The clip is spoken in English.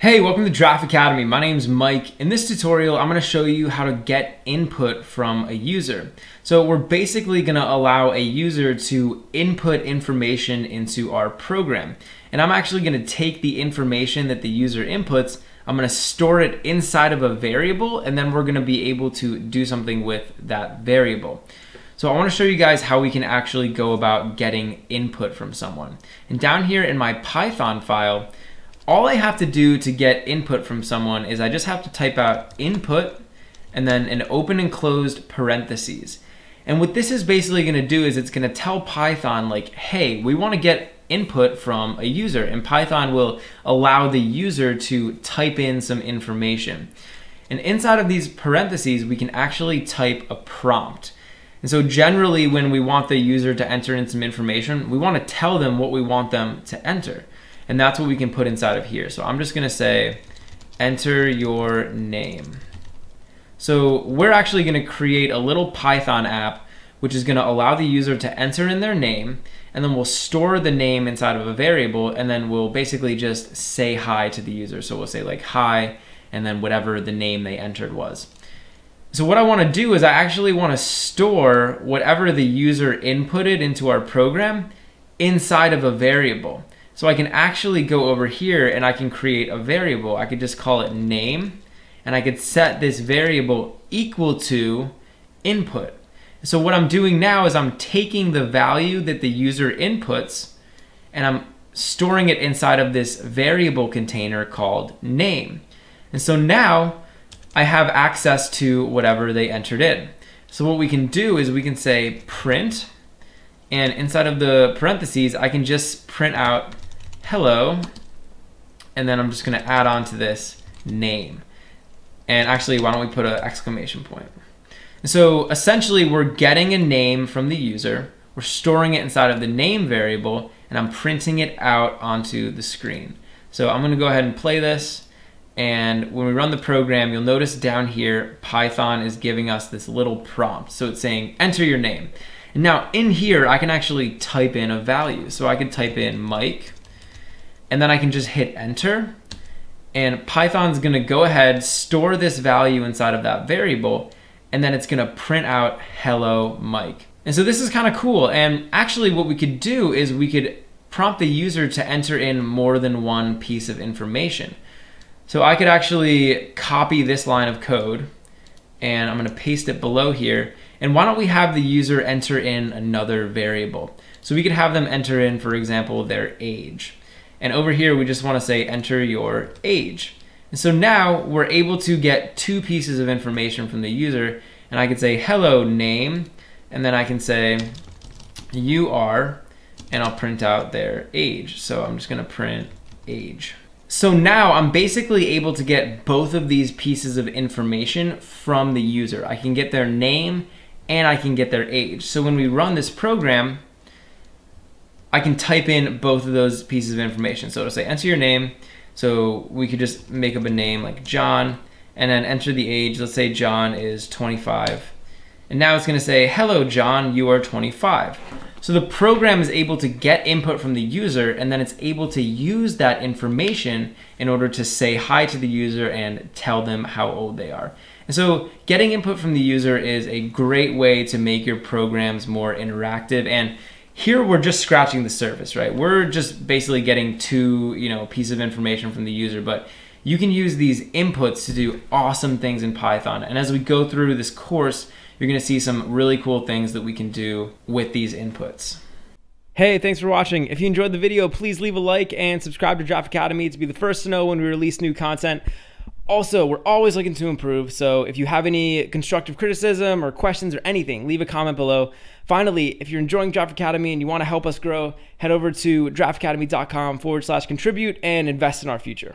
Hey, welcome to Giraffe Academy. My name is Mike. In this tutorial, I'm gonna show you how to get input from a user. So we're basically gonna allow a user to input information into our program. And I'm actually gonna take the information that the user inputs, I'm gonna store it inside of a variable, and then we're gonna be able to do something with that variable. So I wanna show you guys how we can actually go about getting input from someone. And down here in my Python file, all I have to do to get input from someone is I just have to type out input and then an open and closed parentheses. And what this is basically gonna do is it's gonna tell Python like, hey, we wanna get input from a user and Python will allow the user to type in some information. And inside of these parentheses, we can actually type a prompt. And so generally when we want the user to enter in some information, we wanna tell them what we want them to enter. And that's what we can put inside of here. So I'm just gonna say, enter your name. So we're actually gonna create a little Python app which is gonna allow the user to enter in their name and then we'll store the name inside of a variable and then we'll basically just say hi to the user. So we'll say like hi and then whatever the name they entered was. So what I want to do is I actually want to store whatever the user inputted into our program inside of a variable. So I can actually go over here and I can create a variable. I could just call it name and I could set this variable equal to input. So what I'm doing now is I'm taking the value that the user inputs and I'm storing it inside of this variable container called name. And so now I have access to whatever they entered in. So what we can do is we can say print and inside of the parentheses I can just print out hello, and then I'm just gonna add on to this name. And actually, why don't we put an exclamation point? So essentially, we're getting a name from the user, we're storing it inside of the name variable, and I'm printing it out onto the screen. So I'm gonna go ahead and play this, and when we run the program, you'll notice down here, Python is giving us this little prompt. So it's saying, enter your name. And now in here, I can actually type in a value. So I could type in Mike, and then I can just hit enter and Python's gonna go ahead, store this value inside of that variable, and then it's gonna print out hello Mike. And so this is kind of cool. And actually what we could do is we could prompt the user to enter in more than one piece of information. So I could actually copy this line of code and I'm gonna paste it below here. And why don't we have the user enter in another variable? So we could have them enter in, for example, their age. And over here, we just wanna say enter your age. And so now we're able to get two pieces of information from the user and I can say hello name and then I can say you are and I'll print out their age. So I'm just gonna print age. So now I'm basically able to get both of these pieces of information from the user. I can get their name and I can get their age. So when we run this program, I can type in both of those pieces of information. So it'll say enter your name. So we could just make up a name like John and then enter the age. Let's say John is 25. And now it's gonna say, hello John, you are 25. So the program is able to get input from the user and then it's able to use that information in order to say hi to the user and tell them how old they are. And so getting input from the user is a great way to make your programs more interactive and here we're just scratching the surface, right? We're just basically getting two, you know, piece of information from the user, but you can use these inputs to do awesome things in Python. And as we go through this course, you're gonna see some really cool things that we can do with these inputs. Hey, thanks for watching. If you enjoyed the video, please leave a like and subscribe to Giraffe Academy to be the first to know when we release new content. Also, we're always looking to improve, so if you have any constructive criticism or questions or anything, leave a comment below. Finally, if you're enjoying Giraffe Academy and you want to help us grow, head over to giraffeacademy.com forward slash contribute and invest in our future.